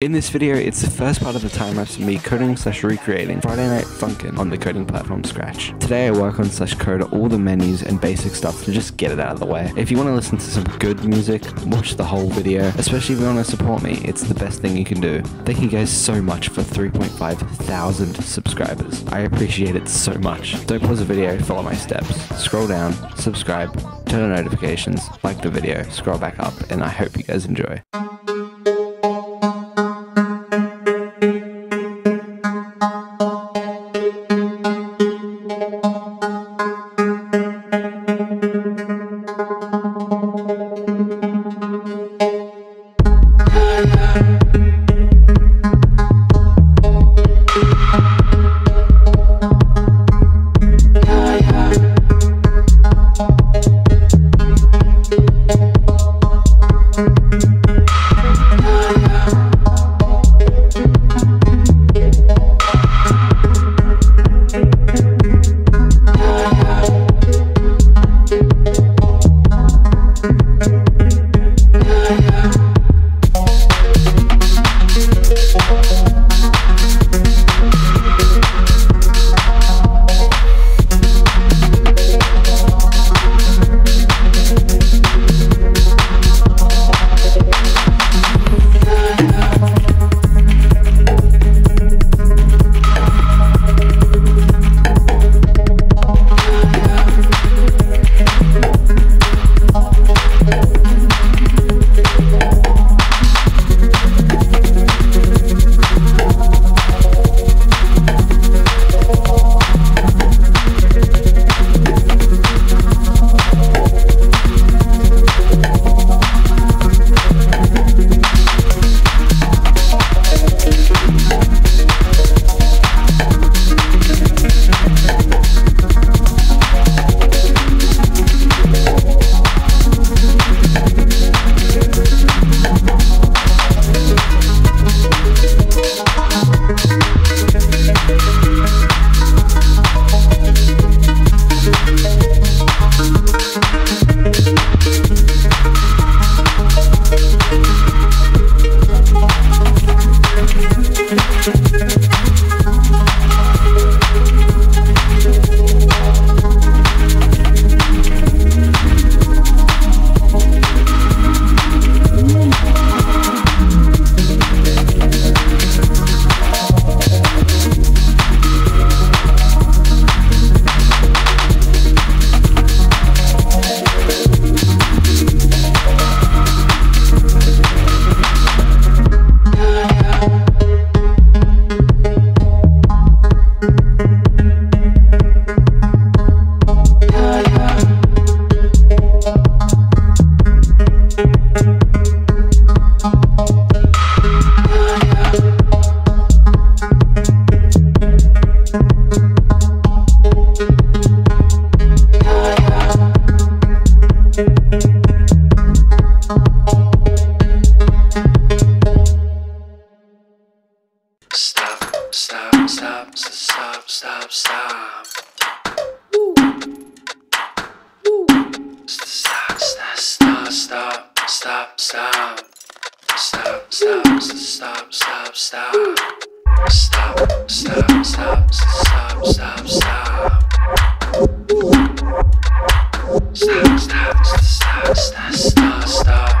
In this video, it's the first part of the time lapse of me coding slash recreating Friday Night Funkin' on the coding platform Scratch. Today I work on slash code all the menus and basic stuff to just get it out of the way. If you want to listen to some good music, watch the whole video, especially if you want to support me, it's the best thing you can do. Thank you guys so much for 3.5 thousand subscribers. I appreciate it so much. Don't pause the video, follow my steps. Scroll down, subscribe, turn on notifications, like the video, scroll back up, and I hope you guys enjoy.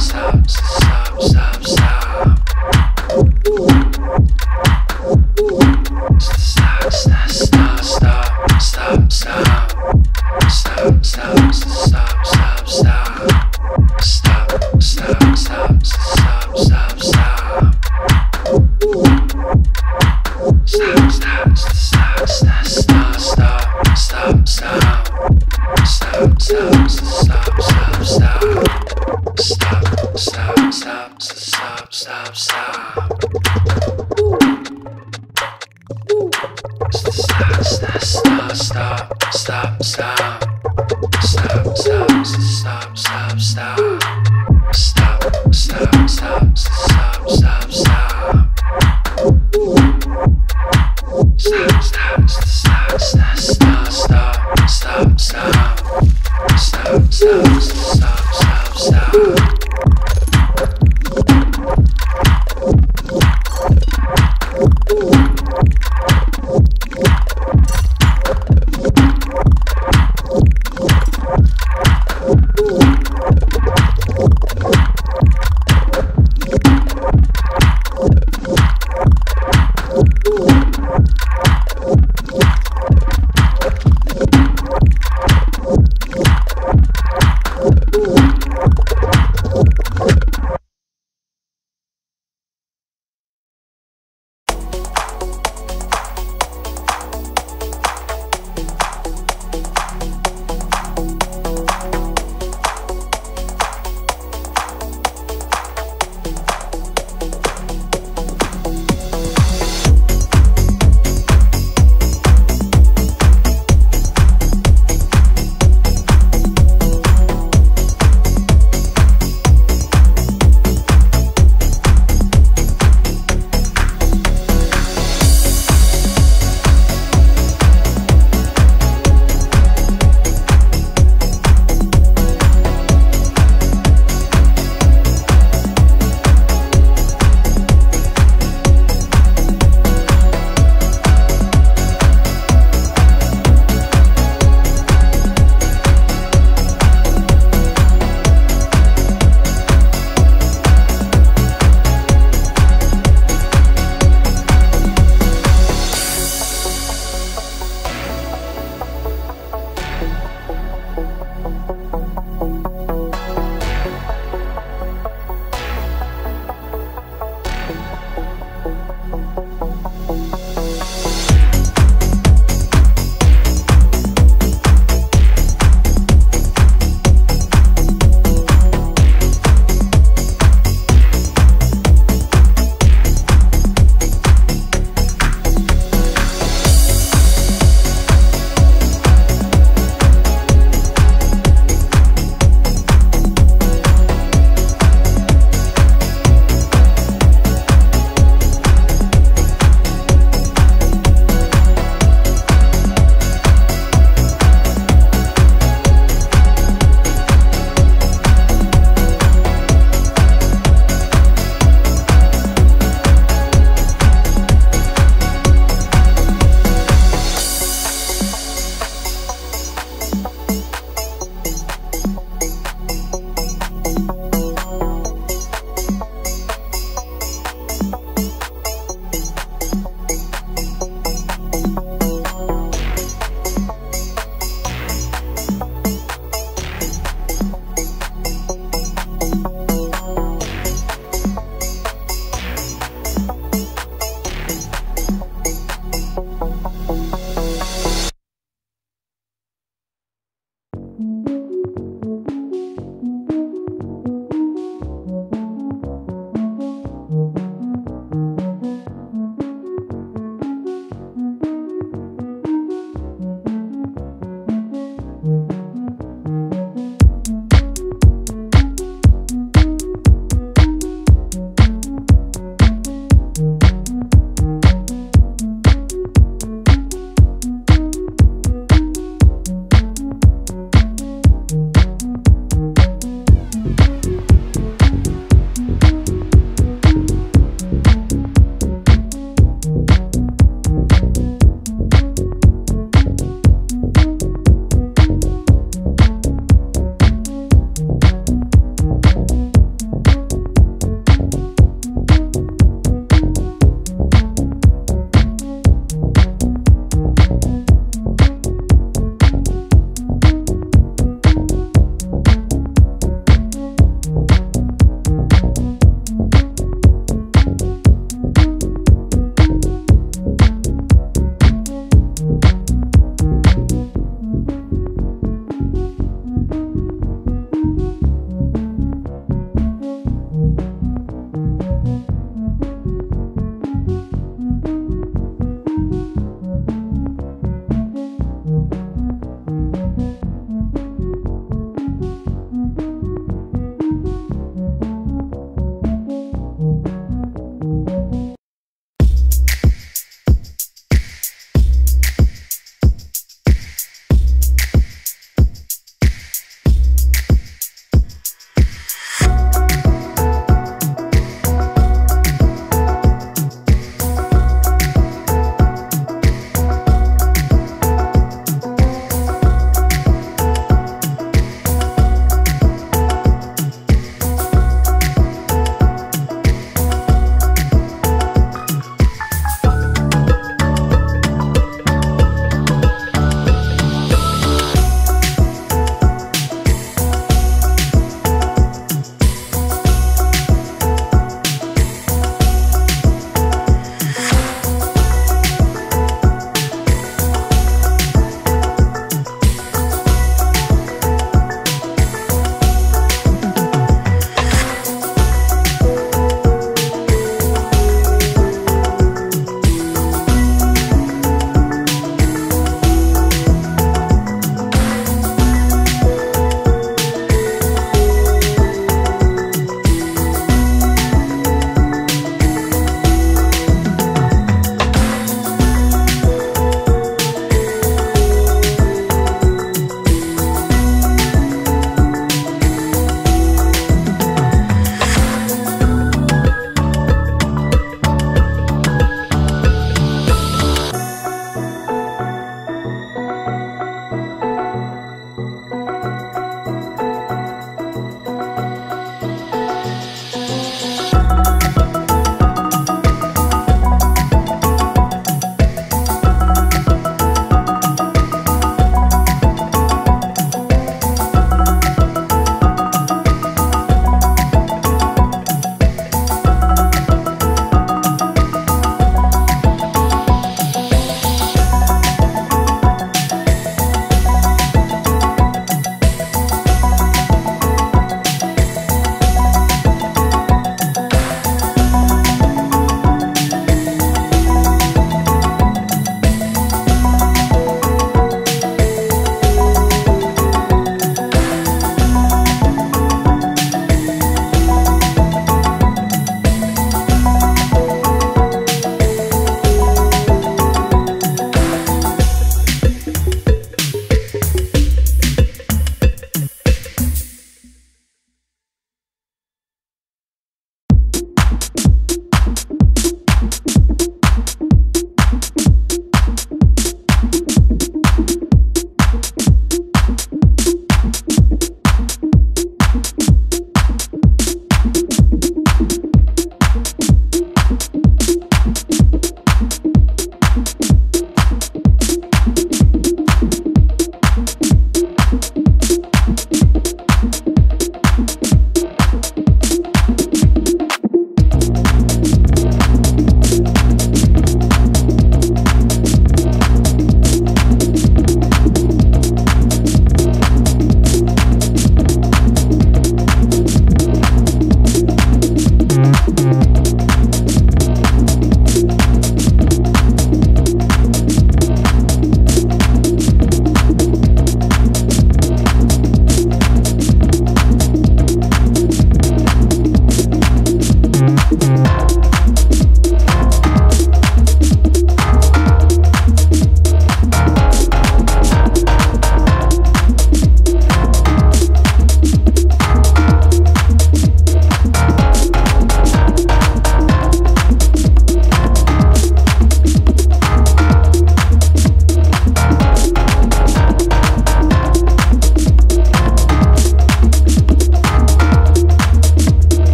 stop, stop. side.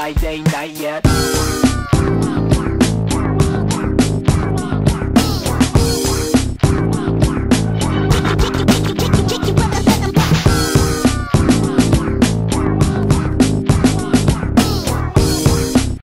Friday night yet.